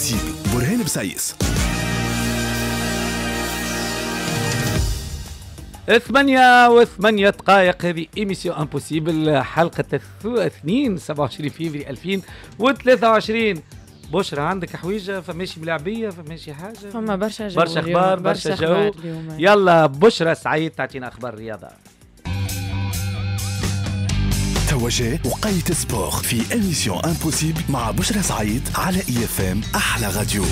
impossible برهان بسايس ثمانية وثمانية دقائق هذه émission impossible حلقة اثنين 27 فيفري 2023 بشرى عندك حويجة؟ فماشي ملاعبية؟ فماشي حاجة؟ فما برشا جو برشا اليوم، أخبار برشا جو أخبار. يلا بشرى سعيد تعطينا أخبار الرياضة. توجه وقيت sport في émission impossible مع بشرى سعيد على IFM أحلى راديو.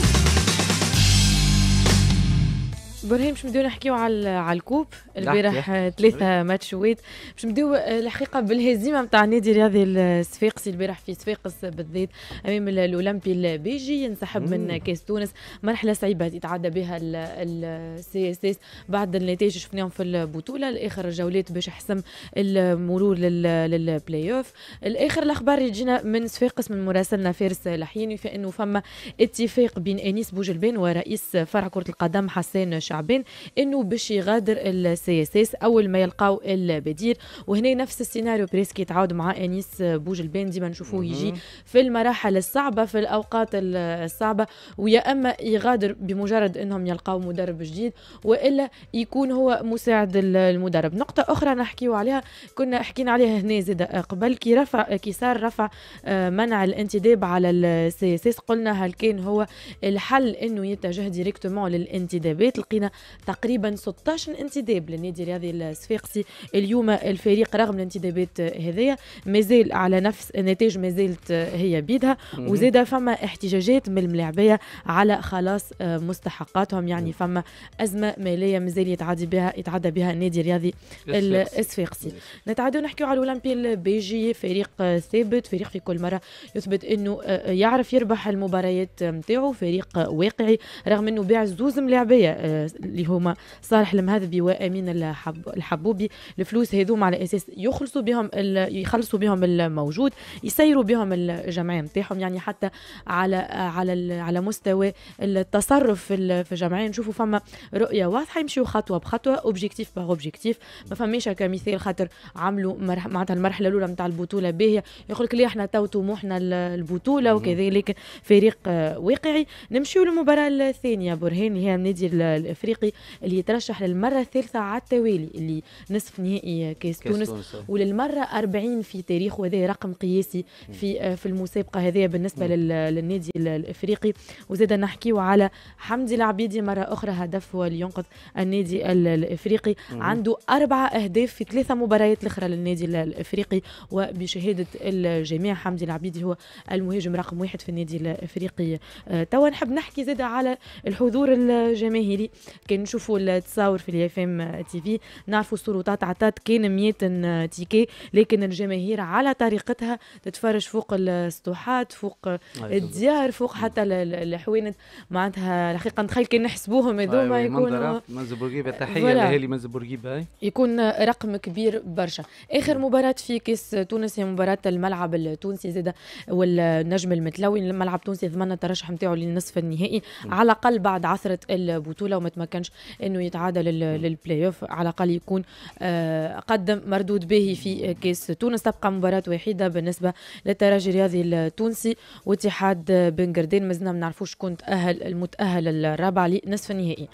برهيم باش نبداو نحكيو على على ال coupe. البارح ثلاثة ماتشوات باش نبداو الحقيقة بالهزيمة نتاع النادي الرياضي الصفاقسي البارح في صفاقس بالذات أمام ال- الأولمبي البيجي ينسحب من كأس تونس. مرحلة صعيبة يتعدى بها ال CSS بعد النتائج شفناهم في البطولة. الآخر جولات باش يحسم المرور لل- للبلاي اوف الآخر الأخبار اللي تجينا من صفاقس من مراسلنا فارس لحيني في أنه فما اتفاق بين أنيس بوجلبان ورئيس فرع كرة القدم حسان شعبان إنه باش يغادر ال CSS اول ما يلقاو البديل. وهنا نفس السيناريو presque يتعاود مع أنيس بوجلبان ديما نشوفوه يجي في المراحل الصعبة في الأوقات ال- الصعبة. ويا أما يغادر بمجرد إنهم يلقاو مدرب جديد وإلا يكون هو مساعد ال- المدرب. نقطة أخرى نحكيو عليها كنا حكينا عليها هنا زاد قبل كي رفع كي صار رفع آه، منع الانتداب على ال CSS قلنا هل كان هو الحل إنه يتجه directement للانتدابات؟ لقينا تقريبا 16 انتداب للنادي الرياضي الصفاقسي اليوم الفريق رغم الانتدابات هذيا مازال على نفس النتائج مازالت هي بيدها. وزاد فما احتجاجات من الملاعبية على خلاص مستحقاتهم. يعني فما أزمة مالية مازال يتعدي بها يتعدى بها النادي الرياضي الصفاقسي. نتعدوا نحكيو على الأولمبي البيجي فريق ثابت فريق في كل مرة يثبت إنه آه، يعرف يربح المباريات نتاعو فريق واقعي رغم إنه باع زوز ملاعبية آه، اللي هما صالح المهذبي وامين الحب الحبوبي الفلوس هذوما على أساس يخلصوا بهم يخلصوا بهم الموجود يسيروا بهم الجمعية نتاعهم يعني حتى على على على مستوى التصرف في ال- في الجمعية. نشوفوا فما رؤية واضحة يمشيوا خطوة بخطوة objectif par objectif ما فماش كمثال خاطر عملوا معناتها المرحلة الأولى نتاع البطولة باهية. يقول لك إحنا تو طموحنا ال- البطولة وكذلك فريق واقعي. نمشيو للمباراة الثانية برهان اللي هي النادي ال- الإفريقي اللي يترشح للمرة الثالثة على التوالي اللي نصف نهائي كاس تونس. وللمرة 40 في تاريخه وهذا رقم قياسي في آه، في المسابقة هذه بالنسبة لل- للنادي ال- الإفريقي. وزاد نحكيو على حمدي العبيدي مرة أخرى هدف هو اللي ينقذ النادي ال- الإفريقي. عنده اربعه أهداف في ثلاثة مباريات الأخرى للنادي ال- الإفريقي وبشهادة الجميع حمدي العبيدي هو المهاجم رقم واحد في النادي الإفريقي. آه، توا نحب نحكي زاد على الحضور الجماهيري. كان نشوفوا التصاور في ال FMTV نعرفوا السلطات عطات كان 100 ticket لكن الجماهير على طريقتها تتفرج فوق السطوحات فوق الديار فوق حتى ال- ال- الحوينت معناتها الحقيقة نتخيل كان نحسبوهم هذوما يكونوا منزل بورقيبه تحيه. لاهالي منزل بورقيبه يكون رقم كبير برشا. آخر مباراة في كاس تونس هي مباراة الملعب التونسي زاده والنجم المتلوي. الملعب التونسي ضمن الترشح نتاعو لنصف النهائي على الأقل بعد عثرة البطولة وما تمكنش إنه يتعادل لل- للبلاي اوف على الأقل يكون آه، قدم مردود باهي في كأس تونس. تبقى مباراة وحيدة بالنسبة للترجي الرياضي التونسي واتحاد بن قردان مازلنا ما نعرفوش شكون تاهل المتأهل الرابع لنصف النهائي.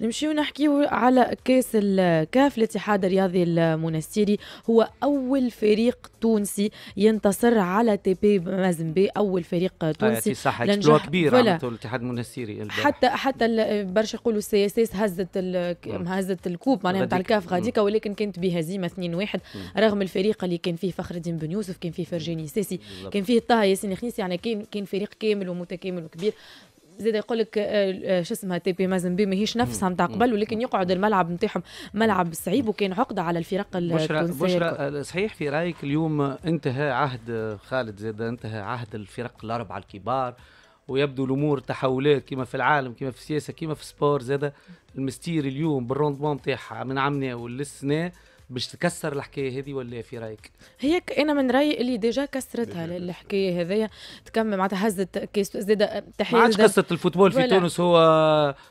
نمشيو نحكيو على كأس الكاف. الاتحاد الرياضي المنستيري هو أول فريق تونسي ينتصر على TP مازنبي أول فريق تونسي صح لنجح- exploit كبير voilà. عملته الاتحاد المنستيري. حتى حتى برشا يقولوا ال CSS هزت ال- هزت ال coupe معناها نتاع. الكاف غاديكا ولكن كانت بهزيمه 2-1 رغم الفريق اللي كان فيه فخر الدين بن يوسف كان فيه فرجاني ساسي بالضبط. كان فيه طه ياسين خنيسي يعني كان كان فريق كامل ومتكامل وكبير. زاد يقول لك آه، آه، شو اسمها TP Mazembe ماهيش نفسها نتاع قبل ولكن يقعد الملعب نتاعهم ملعب صعيب وكان عقده على الفرق التونسية صحيح في رأيك اليوم انتهى عهد خالد زاد انتهى عهد الفرق الأربعة الكبار. ويبدو الأمور تحولات كما في العالم كما في السياسة كما في ال sport زاد المنستير اليوم بال rendement نتاعها من عامنا ول للسنة باش تكسر الحكاية هذه ولا في رأيك؟ هي أنا من رأيي اللي déjà كسرتها الحكاية هذيا تكمل معناتها هزت كاس زاد تحية ما عادش قصه ال football في. تونس هو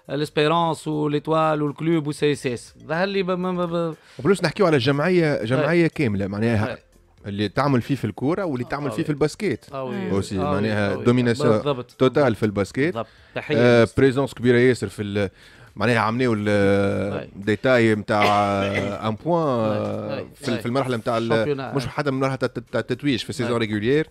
ال Espérance وال Étoile وال Club وال CSS ظهر لي ب- ب- ب- و plus نحكيو على جمعيه جمعية كاملة معناها طيب. اللي تعمل فيه في الكورة واللي تعمل آه، فيه في ال basket قوي، معناها. domination totale في ال basket تحية آه. بريزونس كبيرة ياسر في معناها عملوا أي. الديتاي نتاع ان بوان. في المرحلة نتاع. مش حتى من مرحلة التتويج في السيزون أي. ريغولير.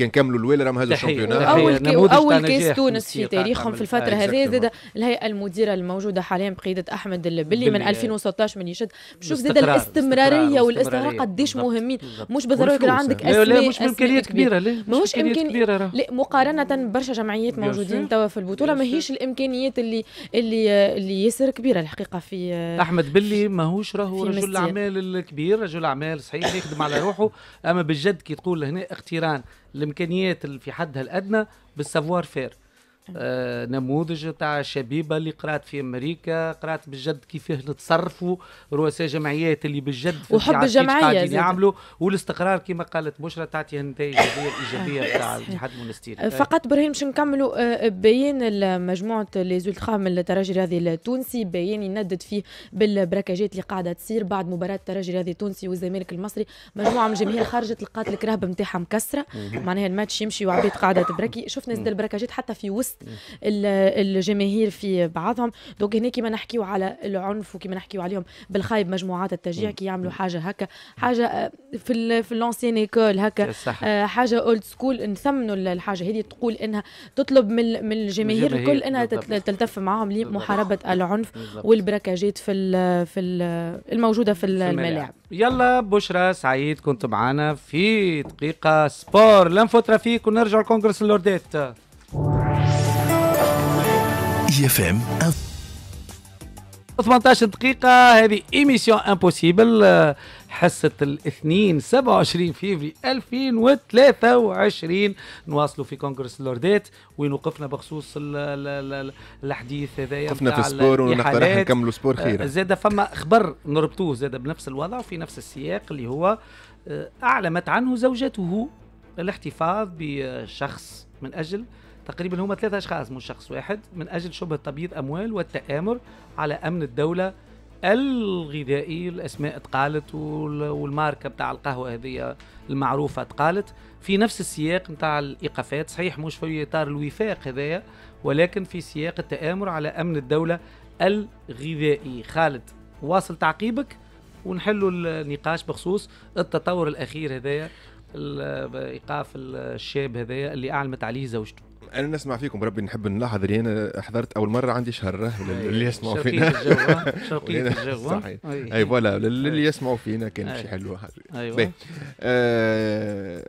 كان كملوا الاولى راهم هزوا. الشامبيونات واول تاع كاس تونس في تاريخهم. في الفترة آه، هذه. زاد الهيئة المديرة الموجودة حاليا بقياده أحمد البلي من باللي- 2016 من يشد بشوف زاد الاستمرارية والاستمرار بالضبط. مهمين. مش بالضرورة يكون عندك. اسماء مش أسماء بامكانيات كبيرة لا ماهوش كبيرة لا مقارنة برشا جمعيات موجودين. توا في البطولة Bien ماهيش الإمكانيات اللي اللي اللي ياسر كبيرة الحقيقة في أحمد بلي ماهوش راهو رجل. الأعمال الكبير رجل أعمال صحيح يخدم على روحه أما بالجد كي تقول هنا اقتران الإمكانيات اللي في حدها الأدنى بال savoir-faire. نموذج تاع شبيبة اللي قرات في أمريكا قرات بالجد كيفاه نتصرفوا رؤساء جمعيات اللي بالجد في وحب زاد. يعملوا. والاستقرار كما قالت بشرى تعطي النتائج الايجابيه تاع صحيح. الاتحاد المنستيري فقط برهان باش نكملوا آه، بيان مجموعة les ultras من الترجي الرياضي التونسي. بيان يندد فيه بالبراكاجات اللي قاعدة تصير بعد مباراة الترجي الرياضي التونسي والزمالك المصري. مجموعة من الجماهير خرجت لقات الكرهبة نتاعها مكسرة. معناها الماتش يمشي وعبيد قاعدة تبركي شفنا زاد البراكاجات حتى في وسط الجماهير في بعضهم. donc هنا كيما نحكيو على العنف وكيما نحكيو عليهم بالخايب مجموعات التشجيع كي يعملوا حاجة هكا. حاجة آه، في في l'ancienne école هكا. آه، حاجة old school نثمنوا ال- الحاجة هذه تقول إنها تطلب من من الجماهير الكل إنها. تلتف معاهم لمحاربة العنف بالضبط. والبراكاجات في ال في ال الموجودة في في الملاعب. يلا بشرى سعيد كنت معنا في دقيقة sport. l'info trafic ونرجع الكونغرس اللوردات. IFM 18 دقيقة هذه émission impossible حصة الاثنين 27 فيفري 2023 نواصلوا في كونغرس اللوردات وين وقفنا بخصوص ال ال ال الحديث هذايا قفنا في ال sport ونقترح الإحالات. نكملوا sport خير آه، زاد فما خبر نربطوه زاد بنفس الوضع وفي نفس السياق اللي هو آه، أعلمت عنه زوجته الاحتفاظ بشخص من أجل تقريبا هما ثلاثة أشخاص مش شخص واحد من أجل شبه تبييض أموال والتآمر على أمن الدولة الغذائي الأسماء اتقالت وال- والماركة بتاع القهوة هذه المعروفة اتقالت. في نفس السياق نتاع الإيقافات صحيح مش في إطار الوفاق هذايا ولكن في سياق التآمر على أمن الدولة الغذائي. خالد واصل تعقيبك؟ ونحلوا النقاش بخصوص التطور الأخير هذايا بإيقاف الشاب هذايا اللي أعلمت عليه زوجته. أنا نسمع فيكم بربي نحب نلاحظ اللي أنا حضرت أول مرة عندي شهر اللي يسمعوا فينا؟ شوقية الجو؟ صحيح. أي فوالا اللي يسمعوا فينا كان. شي حلو أيوة باهي. آه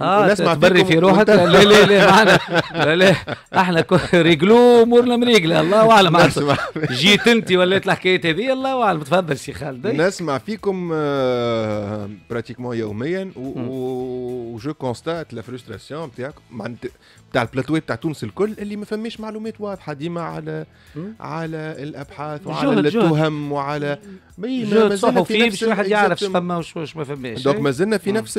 آه نسمع تبري في روحك. لا لا لا معنا لا لا إحنا ريقلو امورنا مريقله الله أعلم. جيت أنت وليت الحكاية هذه؟ الله أعلم. تفضل سي خالد. نسمع فيكم آه، pratiquement يوميا و je constate la frustration معنات- بتاع البلاتو بتاع تونس الكل اللي ما فماش معلومات واضحة ديما على. على الأبحاث وعلى جهد. التهم وعلى ما- زلنا في نفس الواحد يعرف. فما وش ما فماش. donc ما زلنا في. نفس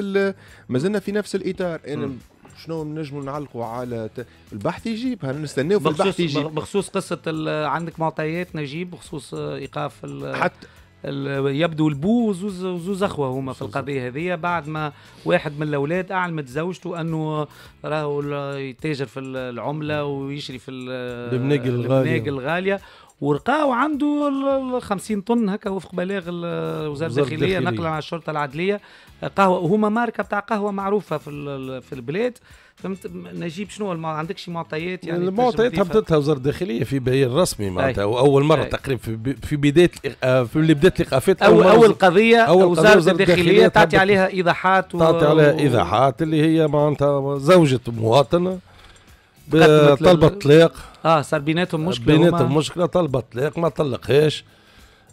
ما زلنا في نفس الإطار. أنا مم. شنو نجموا نعلقوا على ت- البحث يجيب. نستناو في البحث بخصوص يجيب؟ بخصوص قصة ال- عندك معطيات نجيب بخصوص آه، إيقاف ال- حتى ال- يبدو البو زوز زوز أخوة هما في القضية هذه. بعد ما واحد من الأولاد اعلمت زوجته أنه راهو يتاجر في ال- العملة ويشري في ال- البناقل الغالية. البناقل الغالية. ورقاو عنده ال- ال 50 طن هكا وفق بلاغ ال- وزارة وزارة الداخلية الداخلية. نقلا على الشرطة العدلية قهوة وهما ماركة بتاع قهوة معروفة في في البلاد فهمت نجيب شنو الم- عندك شي معطيات يعني المعطيات؟ هبطتها وزارة الداخلية في بيان رسمي معناتها. واول مرة. تقريبا في في بداية آه، في اللي بدات الايقافات أول أول قضية وزارة وزارة الداخلية الداخلية تعطي عليها إيضاحات و... تعطي عليها إيضاحات اللي هي معناتها زوجة مواطن ب- قدمت لل- طلبت طلاق آه صار بيناتهم مشكلة بيناتهم مشكلة طلبت طلاق ما طلقهاش.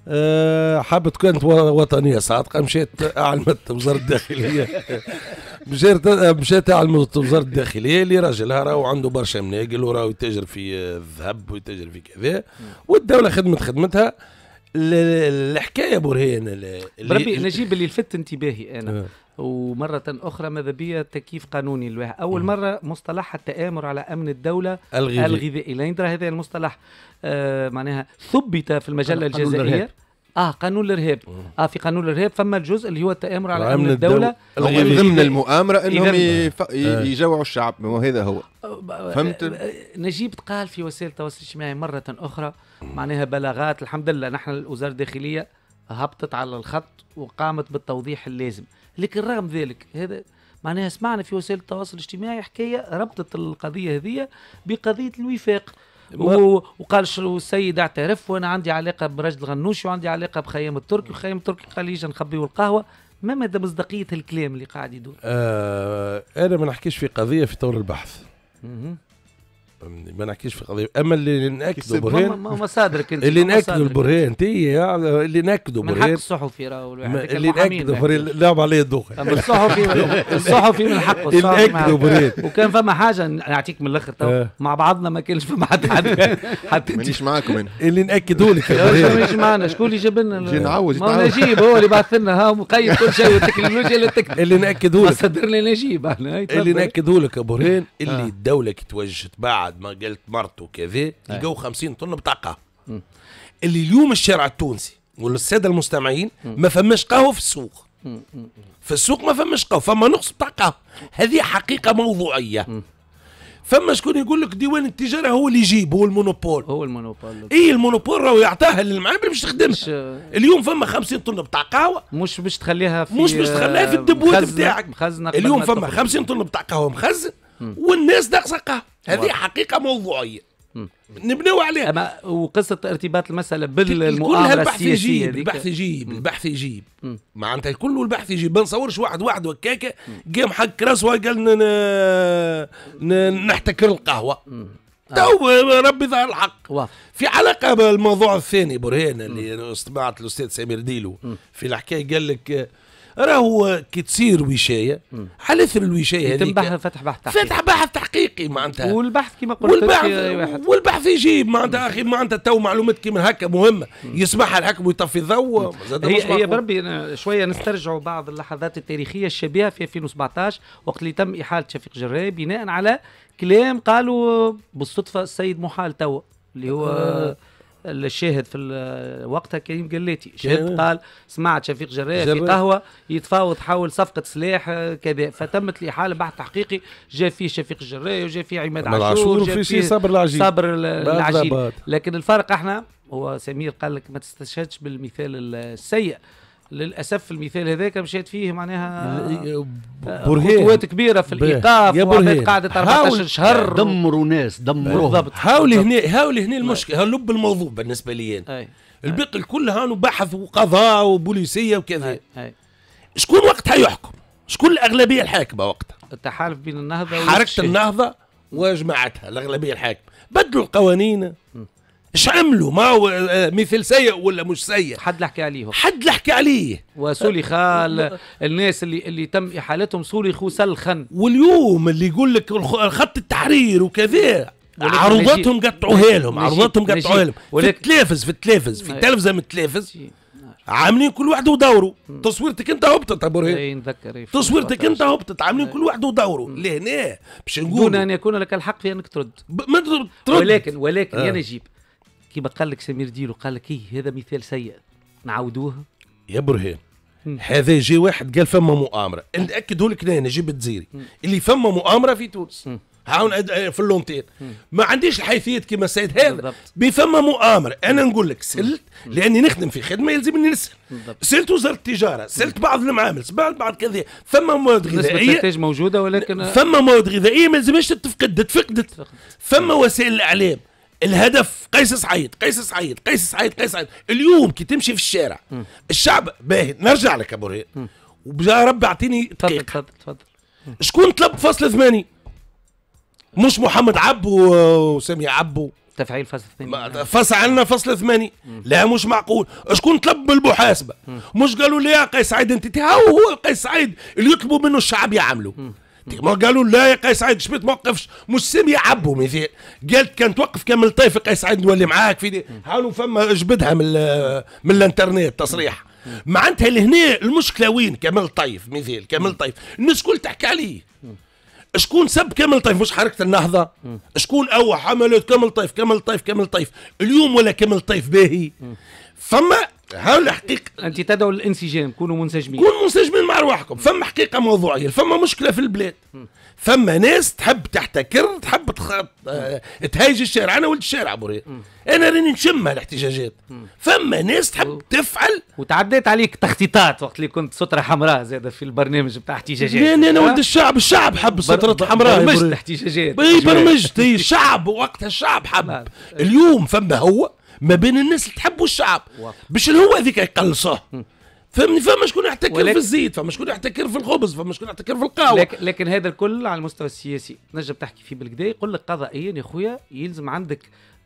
أه حابت كانت وطنية صادقة مشيت اعلمت وزاره الداخلية. مشيت مشيت اعلمت وزاره الداخلية اللي راجلها راهو عنده برشا مناقل وراهو يتاجر في آه، الذهب ويتاجر في كذا والدولة خدمت خدمتها. الحكاية برهان ال- اللي- بربي نجيب اللي لفت انتباهي أنا. آه. ومرة أخرى ماذا بيا تكييف قانوني الواحد أول مرة مصطلح التآمر على أمن الدولة الغذائي. لا يندرى هذا المصطلح. آه معناها ثبت في المجلة الإرهاب. آه قانون الإرهاب. آه في قانون الإرهاب فما الجزء اللي هو التآمر على أمن الدولة الغيبي. ضمن المؤامرة إنهم. يف... آه. يجوعوا الشعب. وهذا هو فهمت؟ نجيب قال في وسائل التواصل الاجتماعي مرة أخرى. معناها بلاغات. الحمد لله نحن وزارة الداخلية هبطت على الخط وقامت بالتوضيح اللازم. لكن رغم ذلك هذا معناها سمعنا في وسائل التواصل الاجتماعي حكاية ربطت القضية هذه بقضية الوفاق. و- وقال شو السيد اعترف وأنا عندي علاقة برجل غنوشي وعندي علاقة بخيام التركي وخيام التركي قال لي أجي نخبيو القهوة. ما مدى مصداقية الكلام اللي قاعد يدور؟ آه أنا ما نحكيش في قضية في طور البحث؟ ما نحكيش في قضية أما اللي نأكدوا. برهان ما- ما- مصادرك أنت اللي نأكدوا. البرهان تي اللي نأكدوا من حق برهان الصحفي راهو اللي نأكدوا برهان. لعب عليه الدوخه الصحفي الصحفي من حقه اللي نأكدوا. برهان وكان فما حاجة نعطيك من الأخر تو آه. مع بعضنا ما كانش فما حد حد حتى مانيش معاكم أنا اللي نأكدوا لك برهان مش معنا شكون اللي جاب لنا جي نعوج، ما. نجيب هو اللي بعث لنا ها مقيد كل شيء والتكنولوجيا اللي تكتب اللي نأكدوا لك مصدر لي نجيب اللي. نأكدوا لك يا برهان اللي آه. الدولة كي توجهت بعد ما قالت مرته كذا لقوا 50 طن بتاع قهوة. اللي اليوم الشارع التونسي والسادة المستمعين ما فماش قهوة في السوق. في السوق ما فماش قهوة فما نقص بتاع قهوة. هذه حقيقة موضوعية. فما شكون يقول لك ديوان التجارة هو اللي يجيب هو ال monopole. هو ال monopole. اي ال monopole راهو يعطاها للمعامل باش تخدمها مش اليوم فما 50 طن بتاع قهوة. مش باش تخليها في مش باش تخليها في الدبوت مخزنة- بتاعك. اليوم ما فما تخرج. 50 طن بتاع قهوة مخزن والناس ناقصة قهوة. هذه. حقيقة موضوعية. نبنيو عليها. أما وقصة ارتباط المسألة كلها بالمؤامره البحث السياسية يجيب هذيك. البحث يجيب البحث يجيب. معناتها الكل البحث يجيب. ما نصورش واحد واحد وكاكا قام حق راسه قال نحتكر القهوة. تو ربي ظهر الحق. واضح. في علاقة بالموضوع الثاني برهان اللي سمعت الأستاذ سمير ديلو. في الحكاية قال لك آه، راهو كي تصير وشاية على أثر الوشاية يتم هذيك. بحث فتح بحث تحقيقي. فتح بحث تحقيقي معناتها. والبحث كما قلت والبحث والبحث يجيب معناتها أخي معناتها تو معلومات كيما هكا مهمة. يسمعها الحكم ويطفي الضوء. هي هي. بربي أنا شوية نسترجعوا بعض اللحظات التاريخية الشبيهة في 2017 وقت اللي تم إحالة شفيق جراي بناء على كلام قالوا بالصدفة السيد محال توا اللي هو آه. الشاهد في وقتها كريم قلاتي كان- شاهد قال سمعت شفيق جراي في. قهوة يتفاوض حول صفقة سلاح آه، كذا فتمت الإحالة بحث تحقيقي جاء فيه شفيق الجراي وجاء فيه عماد عاشور وفي فيه سي صابر العجيلي. صابر ال- العجيلي. لكن الفرق إحنا هو سمير قال لك ما تستشهدش بالمثال السيء للأسف المثال هذاك مشيت فيه معناها برهان. خطوات كبيرة في. الإيقاف يا برهان. قعدت حاول- 14 شهر. دمروا ناس دمروهم بالضبط. هاولي هنا هاولي هنا المشكلة. لب الموضوع بالنسبة لي. أي. الباقي الكل هانو بحث وقضاء وبوليسية وكذا. أي. أي. شكون وقتها يحكم؟ شكون الأغلبية الحاكمة وقتها؟ التحالف بين النهضة حركه. النهضة وجماعتها الأغلبية الحاكمة. بدلوا القوانين. إيش عملوا؟ ما هو آه، مثل سيء ولا مش سيء؟ حد لحكي عليه حد حكى عليه. وسلخ ال- الناس اللي اللي تم إحالتهم سلخوا سلخا واليوم اللي يقول لك خط التحرير وكذا عروضاتهم قطعوها لهم عروضاتهم. قطعوها لهم. في التلفز في التلفز في. التلفزة من التلفز. عاملين كل واحد ودوره. تصويرتك انت هبطت يا برهان اي نتذكر إي، في تصويرتك انت 17. هبطت. عاملين كل واحد ودوره. لهنا باش donc نقول أن يكون لك الحق في أنك ترد. ما ترد. ولكن ولكن آه. يا نجيب. كيما قال لك سمير ديلو قال لك إيه هذا مثال سيء. نعاودوه يا برهان. هذا جي واحد قال فما مؤامرة. ناكدوا لك أنا نجيب الجزيري اللي فما مؤامرة في تونس. هاون أد- في ال antenne. ما عنديش الحيثيات كما السيد هذا. بفما مؤامرة. أنا نقول لك سلت لأني نخدم في خدمة يلزمني نسال. سلت وزارة التجارة سلت بعض المعامل بعض بعض كذا. فما مواد غذائيه الانتاج موجودة ولكن فما مواد غذائية ما لازمش تفقد تفقدت فما وسائل الإعلام. الهدف قيس سعيد قيس سعيد قيس سعيد قيس سعيد. اليوم كي تمشي في الشارع الشعب باهي نرجع لك أبو رهيب وبجا ربي أعطيني تفضل تفضل تفضل. شكون طلب فصل ثمانية؟ مش محمد عبو وسامي عبو تفعيل فصل ما- فصل عنا فصل ثمانية. لا مش معقول. شكون طلب بالمحاسبة؟ مش قالوا لي يا قيس سعيد أنت هاو هو قيس سعيد. اللي يطلبوا منه الشعب يعملوا. ما قالوا لا يا قيس سعيد شبيت موقفش؟ مش سامي عبو مثال قالت كان توقف كامل طيف قيس سعيد نولي معاك في حاولوا فما جبدها من من الانترنت تصريح. معناتها لهنا المشكلة وين؟ كامل طيف مثال كامل طيف. الناس كل تحكي عليه. شكون سب كامل طيف؟ مش حركة النهضة؟ شكون اوى حملت كامل طيف كامل طيف كامل طيف. اليوم ولا كامل طيف باهي. فما ها الحقيقة. أنت تدعو للانسجام كونوا منسجمين. كونوا منسجمين. مع رواحكم فما حقيقة موضوعية فما مشكلة في البلاد. فما ناس تحب تحتكر تحب تخ... آه، تهايج الشارع. أنا ولد الشارع بوري أنا راني نشم الاحتجاجات. فما ناس تحب تفعل. وتعديت عليك تخطيطات وقت اللي كنت سترة حمراء زاد في البرنامج بتاع احتجاجات. لاني أنا ها؟ ولد الشعب الشعب حب السطرة بر- الحمراء برمجت بوري. احتجاجات اي برمجت. الشعب وقتها الشعب حب. اليوم فما هو ما بين الناس اللي تحبوا الشعب. باش هو هذيك يقلصوه فهمني؟ فما شكون يحتكر ولكن- في الزيت فما شكون يحتكر في الخبز فما شكون يحتكر في القهوة. لكن, لكن هذا الكل على المستوى السياسي. نجم تحكي فيه بالكدا يقول لك قضائيا يا خويا يلزم عندك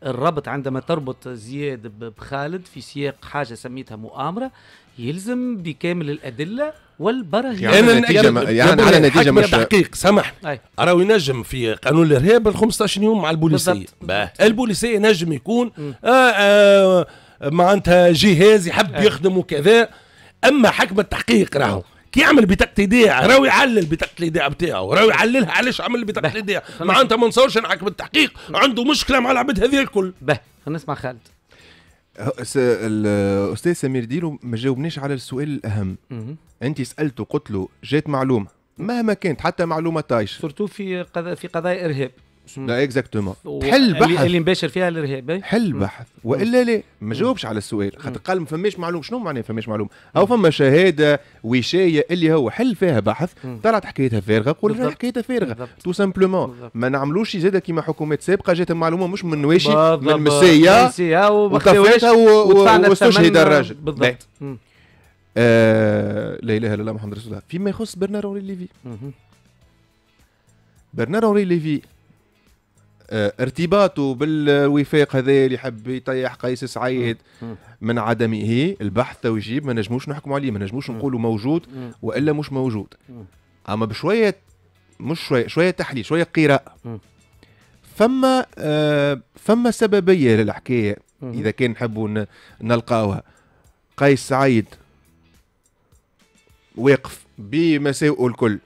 الربط عندما تربط زياد بخالد في سياق حاجة سميتها مؤامرة يلزم بكامل الأدلة والبراهين يعني أنا نتيجة ما- يعني على نتيجة حكم مش- التحقيق سامح أي. راهو ينجم في قانون الإرهاب ال 15 يوم مع البوليسية. البوليسية نجم يكون آه آه معناتها جهاز يحب أي. يخدم وكذا أما حكم التحقيق راهو. كي يعمل بطاقه ايداع راهو يعلل بطاقه الايداع بتاعه راهو يعللها. علاش عمل بطاقه. الايداع. معناتها ما نصورش إن حكم التحقيق. عنده مشكلة مع العباد هذه الكل. به. خلينا نسمع خالد. الاستاذ سمير ديلو ما جاوبنيش على السؤال الأهم. أنت سألته قلت له جات معلومة. مهما كانت حتى معلومة طايش surtout في قضايا في قضايا إرهاب. لا exactement حل بحث. اللي مباشر فيها الارهاب؟ حل بحث. وإلا لا ما جاوبش على السؤال. خاطر قال ما فماش معلومه شنو معناه فماش معلومه أو فما شهادة وشاية اللي هو حل فيها بحث. طلعت حكايتها فارغة قول. حكايتها فارغة. تو simplement. ما نعملوش زاده كيما حكومات سابقة جات المعلومه مش من نواشي. من مسيه وما وطفيتها واستشهد الراجل. بالضبط. آه لا إله إلا الله محمد رسول الله. فيما يخص برنار هنري ليفي. برنار هنري ليفي ارتباطه بالوفاق هذا اللي يحب يطيح قيس سعيد. من عدمه البحث تو يجيب ما نجموش نحكموا عليه ما نجموش. نقولوا موجود. وإلا مش موجود. أما بشوية مش شوية شوية تحليل شوية قراءة. فما آه فما سببية للحكاية. إذا كان نحبوا نلقاوها قيس سعيد واقف بمساوئه الكل.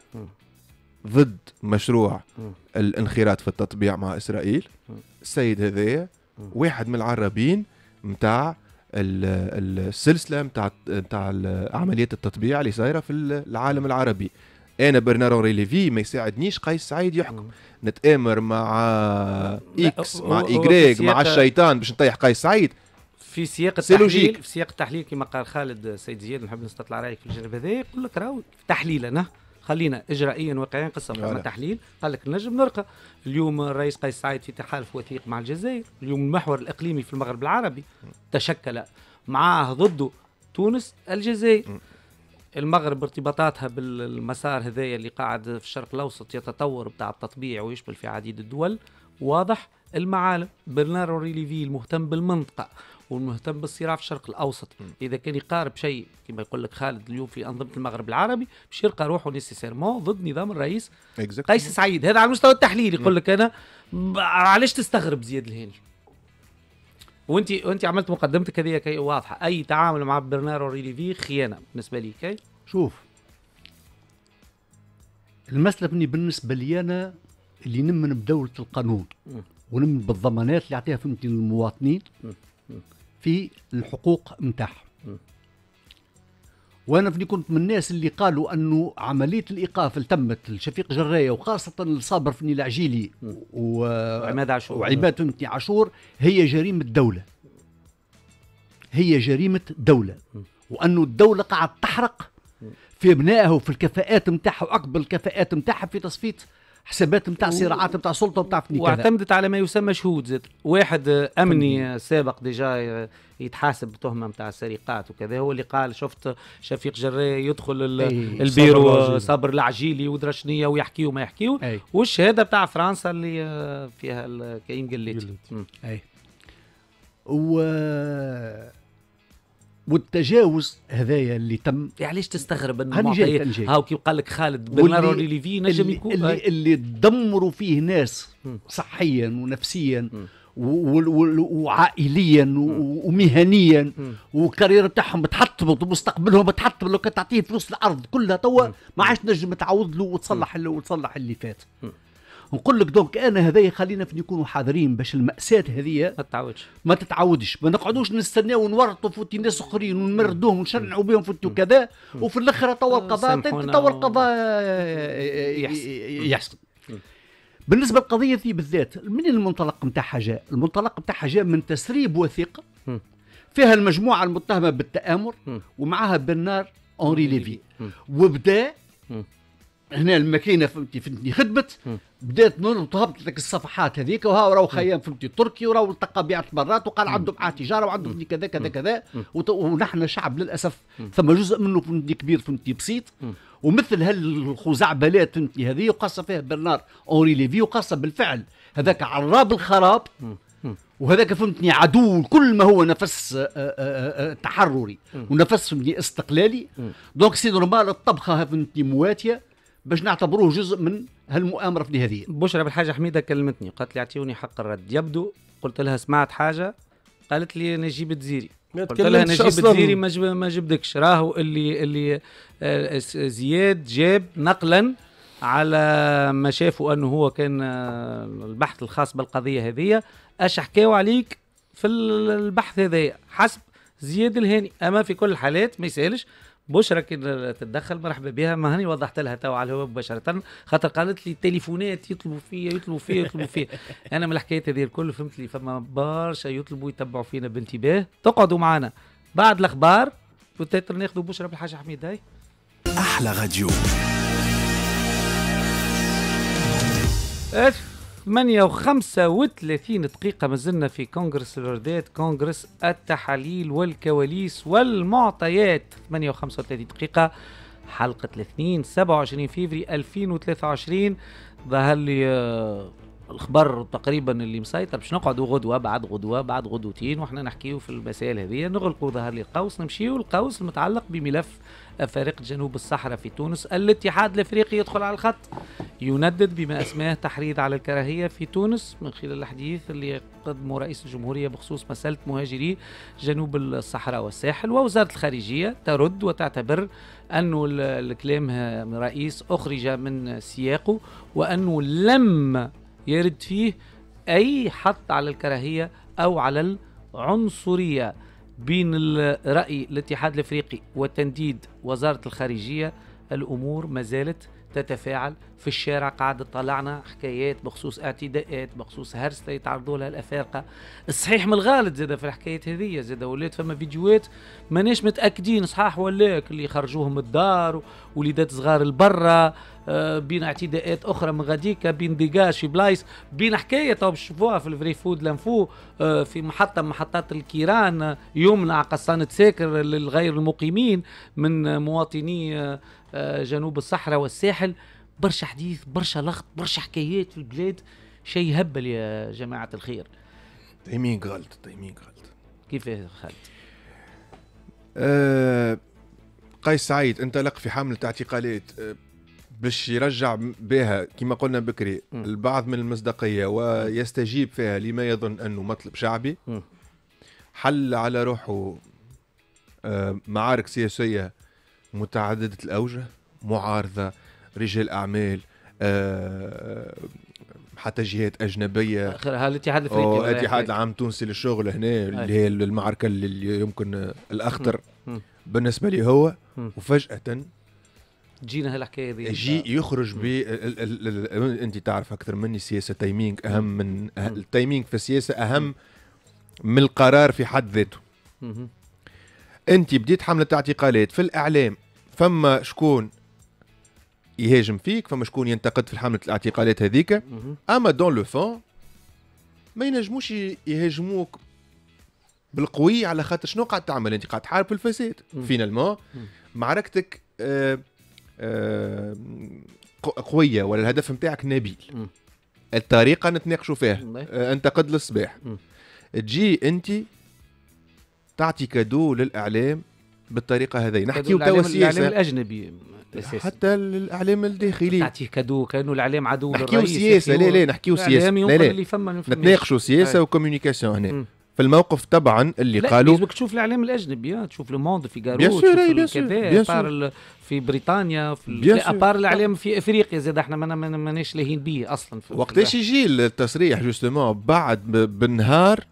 ضد مشروع. الانخراط في التطبيع مع إسرائيل. السيد هذايا. واحد من العرابين متاع ال- السلسلة متاع ال- عمليات التطبيع اللي صايرة في العالم العربي أنا برنار هنري ليفي ما يساعدنيش قيس سعيد يحكم. نتأمر مع X مع Y مع الشيطان باش نطيح قيس سعيد في سياق سي التحليل. في سياق التحليل كما قال خالد سيد زياد نحب نستطلع رأيك في الجانب هذا يقول لك راهو تحليلا خلينا اجرائيا واقعيا قصه فما. تحليل قال لك نجم نرقى اليوم الرئيس قيس سعيد في تحالف وثيق مع الجزائر. اليوم المحور الإقليمي في المغرب العربي. تشكل معاه ضده تونس الجزائر. المغرب ارتباطاتها بالمسار هذايا اللي قاعد في الشرق الأوسط يتطور بتاع التطبيع ويشمل في عديد الدول. واضح. المعالم. برنار هنري ليفي المهتم بالمنطقة. والمهتم بالصراع في الشرق الأوسط. إذا كان يقارب شيء كما يقول لك خالد اليوم في أنظمة المغرب العربي باش يلقى روحه nécessairement ضد نظام الرئيس قيس سعيد. هذا على المستوى التحليلي. يقول لك أنا علاش تستغرب زياد الهاني؟ وأنت وأنت عملت مقدمتك هذه كي واضحة. أي تعامل مع برنار هنري ليفي خيانة بالنسبة لي كي؟ شوف المسألة بالنسبة لي أنا اللي نمن بدولة القانون. ونمن بالضمانات اللي يعطيها فهمتني للمواطنين. في الحقوق متاعهم مم. وأنا فني كنت من الناس اللي قالوا انه عملية الإيقاف اللي تمت لشفيق جراية وخاصة الصابر فني العجيلي و... وعماد عاشور. وعماد فهمتني عاشور هي جريمة دولة هي جريمة دولة وانه الدولة قاعد تحرق في أبنائها وفي الكفاءات نتاعها واقبل الكفاءات نتاعها في تصفيه حسابات نتاع صراعات نتاع سلطة نتاع فني واعتمدت على ما يسمى شهود زاد واحد أمني سابق ديجا يتحاسب بتهمة نتاع السرقات وكذا هو اللي قال شفت شفيق جراي يدخل ال- أي، البيرو صبر العجيلي. ودرشنيه ويحكي وما يحكيو. أي. والشهاده بتاع فرنسا اللي فيها كاين قليت. قليت. إي. و والتجاوز هذايا اللي تم يعني ليش تستغرب ان هاني جاي، المعطيات هاني جاي. هاو كي قال لك خالد واللي- ليفي نجم اللي, يكون اللي, أي. اللي دمروا فيه ناس. صحيا ونفسيا وعائليا ومهنيا. وال carrière بتاعهم بتحطمت ومستقبلهم بتحطم لو كان تعطيه فلوس الأرض كلها توا ما عادش نجم تعوض له وتصلح له وتصلح اللي فات. نقول لك donc أنا هذايا خلينا في نكونوا حاضرين باش المأساة هذه ما تعودش ما تتعودش ما نقعدوش نستناو ونورطوا فوتي ناس أخرين ونمردوهم ونشنعوا بهم فوتي وكذا وفي الأخر توا القضاء سامحونا توا القضاء. يحسن بالنسبة للقضية ذي بالذات من المنطلق نتاعها جاء؟ المنطلق نتاعها جاء من تسريب وثيقة. فيها المجموعة المتهمة بالتآمر مم. ومعها برنار هنري ليفي. وبدأ. هنا الماكينة فهمتي فهمتني خدمت. بدات نربط هبط لك الصفحات هذيك وها راهو خيام فهمتي تركي وراهو التقى بيعة مرات وقال عنده معاه تجارة وعنده فهمتي كذا كذا كذا. ونحن شعب للأسف ثم جزء منه فهمتي كبير فهمتي بسيط. ومثل هالخزعبلات فهمتي هذه وخاصة فيها برنار هنري ليفي وخاصة بالفعل هذاك عراب الخراب. وهذاك فهمتني عدو كل ما هو نفس آه، آه، آه، تحرري. ونفس فهمتني استقلالي. donc c'est normal الطبخة فهمتني مواتية. باش نعتبروه جزء من هالمؤامرة في هذه بشرى بالحاجة حميدة كلمتني قالت لي اعطيوني حق الرد. يبدو قلت لها سمعت حاجة قالت لي نجيب الدزيري ما قلت لها نجيب أصلاً. الدزيري ما جب- ما جبدكش. راهو اللي اللي آه، زياد جاب نقلا على ما شافوا أنه هو كان آه، البحث الخاص بالقضية هذه. أش حكاوا عليك في ال- البحث هذايا حسب زياد الهاني. أما في كل الحالات ما يسألش. بشرى كي تتدخل مرحبا بها. ما هاني وضحت لها تو على الهواء مباشرة. خاطر قالت لي تليفونات يطلبوا فيا يطلبوا فيا يطلبوا فيا. أنا من الحكايات هذه الكل فهمت لي. فما برشا يطلبوا يتبعوا فينا بانتباه تقعدوا معنا. بعد الأخبار peut-être ناخذوا بشرى بلحاج حميدة. هاي. أحلى راديو. 8 و35 دقيقة ما زلنا في كونغرس الوردات كونغرس التحاليل والكواليس والمعطيات. 8 و35 دقيقة حلقة الاثنين 27 فيفري 2023 ظهر لي آه، الخبر تقريبا اللي مسيطر باش نقعدوا غدوة بعد غدوة بعد غدوتين وإحنا نحكيو في المسائل هذه. نغلقوا ظهر لي القوس نمشيو القوس المتعلق بملف فريق جنوب الصحراء في تونس. الاتحاد الإفريقي يدخل على الخط. يندد بما أسماه تحريض على الكراهية في تونس من خلال الحديث اللي قدمه رئيس الجمهورية بخصوص مسألة مهاجري جنوب الصحراء والساحل. ووزارة الخارجية ترد وتعتبر ال- الكلام الرئيس أخرج من سياقه وأنه لم يرد فيه أي حث على الكراهية أو على العنصرية. بين الرأي الاتحاد الأفريقي وتنديد وزارة الخارجية الأمور ما زالت تتفاعل في الشارع. قاعد طلعنا حكايات بخصوص اعتداءات بخصوص هرسلة يتعرضوا لها الافارقة. الصحيح من الغالط زاد في الحكايات هذه زاد ولات فما فيديوهات ماناش متأكدين صحاح ولا اللي يخرجوهم من الدار وليدات صغار البرة آه، بين اعتداءات أخرى من غاديكا بين dégage في بلايص بين حكايه تو باش تشوفوها في ال vrai faux de l'info آه، في محطة من محطات الكيران آه، يمنع قصان تساكر للغير المقيمين من مواطني جنوب الصحراء والساحل. برشا حديث برشا لغط برشا حكايات في البلاد. شيء هبل يا جماعة الخير. تيمين غلط تيمين غلط. كيف خالد؟ آه، قيس سعيد انطلق في حملة اعتقالات آه، باش يرجع بها كما قلنا بكري. البعض من المصداقية ويستجيب فيها لما يظن أنه مطلب شعبي. حل على روحه آه، معارك سياسية متعددة الأوجه معارضة رجال أعمال آه، حتى جهات أجنبية اخرها الاتحاد الأفريقي الاتحاد. العام التونسي للشغل هنا اللي هي المعركة اللي يمكن الأخطر مم. بالنسبة لي هو مم. وفجأة تجينا هالحكاية دي يجي يخرج ب أنت تعرف أكثر مني السياسة timing أهم من أه- ال timing في السياسة أهم من القرار في حد ذاته. انت بديت حملة اعتقالات في الإعلام فما شكون يهاجم فيك فما شكون ينتقد في حملة الاعتقالات هذيك. أما dans le fond ما ينجموش يهاجموك بالقوي على خاطر شنو قاعد تعمل أنت قاعد تحارب الفساد. finalement. معركتك آه آه ق- قوية ولا الهدف نتاعك نبيل. الطريقة نتناقشوا فيها. آه انت قد للصباح. تجي أنت تعطي cadeau للإعلام بالطريقة هذه نحكيو توا الإعلام سياسه الأجنبي أساسا حتى الاعلام الداخلي تعطيه cadeau كانه الإعلام عدو نحكيو للرئيس سياسة يا أخي. لا لا نحكيو سياسة لا لا. نتناقشوا سياسة أي. و communication هنا. في الموقف طبعا اللي لا قالوا لازمك تشوف الإعلام الأجنبي آه، تشوف Le Monde Figaro bien sûr, تشوف كذا ال- في بريطانيا في. à part الإعلام في إفريقيا زاد إحنا ما- ما- ماناش لاهين بيه أصلا وقتاش يجي التصريح justement بعد بالنهار.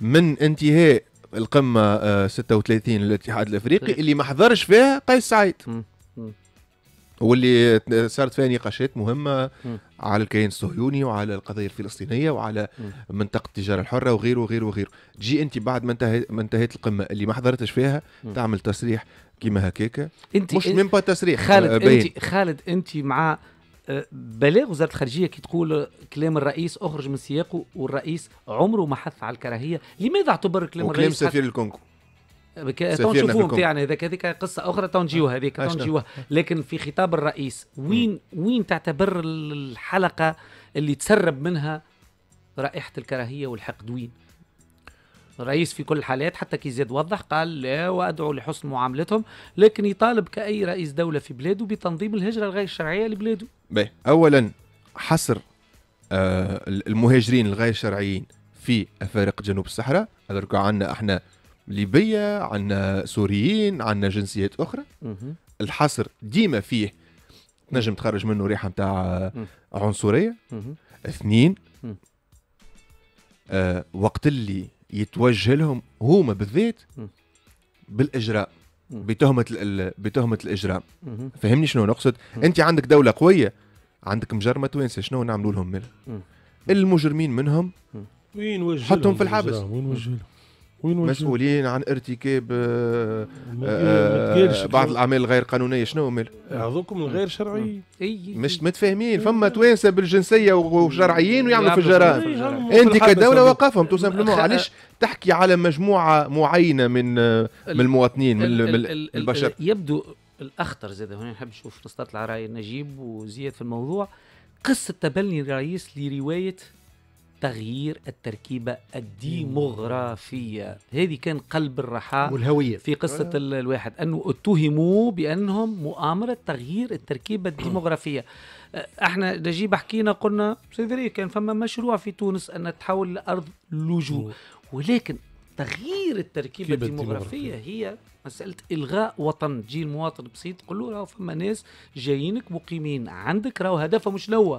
من انتهاء القمة آه، 36 للاتحاد الأفريقي اللي ما حضرش فيها قيس سعيد. واللي صارت فيها نقاشات مهمة. على الكيان الصهيوني وعلى القضية الفلسطينية وعلى. منطقة التجارة الحرة وغيره وغيره وغيره تجي انت بعد ما انتهت ما انتهت القمة اللي ما حضرتش فيها. تعمل تصريح كيما هكاكا انت مش même pas تصريح آه، خالد باين. انت خالد انت مع آه، بلاغ وزارة الخارجية كي تقول كلام الرئيس أخرج من سياقه والرئيس عمره ما حث على الكراهية لماذا اعتبر كلام وكلام الرئيس حث- سفير الكونغو بك- سفيرنا تو. تاعنا هذاك هذيك قصة أخرى تو نجيوها هذيك تو؟ نجيوها لكن في خطاب الرئيس وين وين تعتبر الحلقة اللي تسرب منها رائحة الكراهية والحقد وين؟ الرئيس في كل الحالات حتى كي زاد وضح قال لا وأدعو لحسن معاملتهم لكن يطالب كأي رئيس دولة في بلاده بتنظيم الهجرة الغير الشرعية لبلاده باهي اولا حصر آه المهاجرين الغير شرعيين في افارقه جنوب الصحراء هذا عندنا إحنا ليبيا عندنا سوريين عندنا جنسيات أخرى الحصر ديما فيه تنجم تخرج منه ريحة نتاع مم. عنصرية. اثنين. آه وقت اللي يتوجه لهم هما بالذات. بالإجراء. بتهمة ال- بتهمة الاجرام. فهمني شنو نقصد. أنت عندك دولة قوية عندك مجرمة توانسة شنو نعملوا لهم مال. المجرمين منهم وين حطهم في الحبس. وين وجه لهم؟ وين؟ مسؤولين عن ارتكاب آه، آه، تقالش بعض. الأعمال الغير قانونية. شنو مال هذوكم الغير شرعيين مش متفاهمين. فما توانسة بالجنسية وشرعيين ويعملوا في الجرائم. أنت كدولة. وقفهم تو simplement. علاش تحكي على مجموعة معينة من آه، من المواطنين من, ال- ال- ال- من ال- البشر. يبدو الأخطر زاد هنا نحب نشوف نستطلع الراي نجيب وزياد في الموضوع. قصة تبني الرئيس لرواية تغيير التركيبة الديموغرافيه هذه كان قلب الرحاء والهوية. في قصة ال- الواحد أنه اتهموا بأنهم مؤامرة تغيير التركيبة الديموغرافية أه، إحنا نجيب حكينا قلنا c'est-à-dire كان فما مشروع في تونس أن تحول لأرض لجوء ولكن تغيير التركيبة تركيبة الديموغرافية هي مسألة إلغاء وطن. تجي المواطن بسيط تقول له راهو فما ناس جايينك مقيمين. عندك راهو هدفهم مش نوا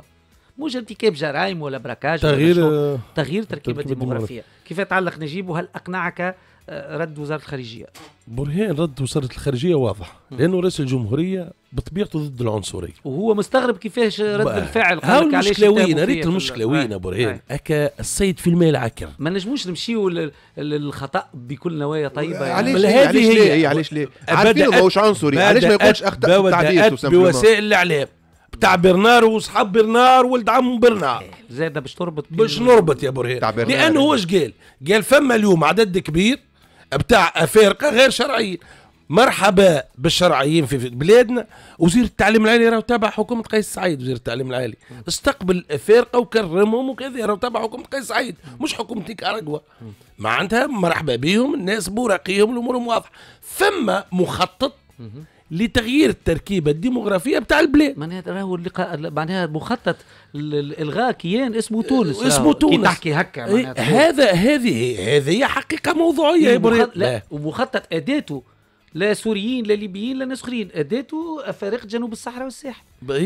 مش ارتكاب جرائم ولا braquage ولا تغيير. آه، تغيير تركيبة التركيبة الديموغرافية. كيف تعلق نجيب وهل أقنعك آه، رد وزارة الخارجية؟ برهان رد وزارة الخارجية واضح. لأنه رئيس الجمهورية بطبيعته ضد العنصرية. وهو مستغرب كيفاش رد بقى. الفعل هاو قال لك علاش المشكلة وين ريت المشكلة ال- وين آه. ابو رهان آه. هكا الصيد في الماء العكر. ما نجموش نمشيو لل- للخطأ بكل نوايا طيبة يعني. علاش ليه؟ هذه علاش هي. ليه؟ علاش ليه؟ عارفين ماهوش عنصري. علاش ما يقولش في التعبير simplement بوسائل الإعلام. بتاع برنار وصحاب برنار ولد عم برنار. زاد باش تربط باش نربط يا برهان. لأنه هو إيش قال؟ قال فما اليوم عدد كبير بتاع أفارقة غير شرعيين مرحبا بالشرعيين في بلادنا. وزير التعليم العالي راه تابع حكومة قيس سعيد وزير التعليم العالي. استقبل الافارقه وكرمهم وكذا راه تابع حكومة قيس سعيد. مش حكومه نيكاراغوا معناتها مرحبا بهم الناس بوراقهم الأمور واضحة. ثم مخطط لتغيير التركيبة الديموغرافية بتاع البلاد. معناها راهو اللقاء معناها مخطط الإلغاء كيان اسمه تونس. اسمه راهو. كي تونس. تحكي هكا إيه، هذا هذه هذه حقيقة موضوعية يا برهان ومخط... لا ومخطط أداته لا سوريين لا ليبيين لا ناس اخرين أداته افارقه جنوب الصحراء والساحل.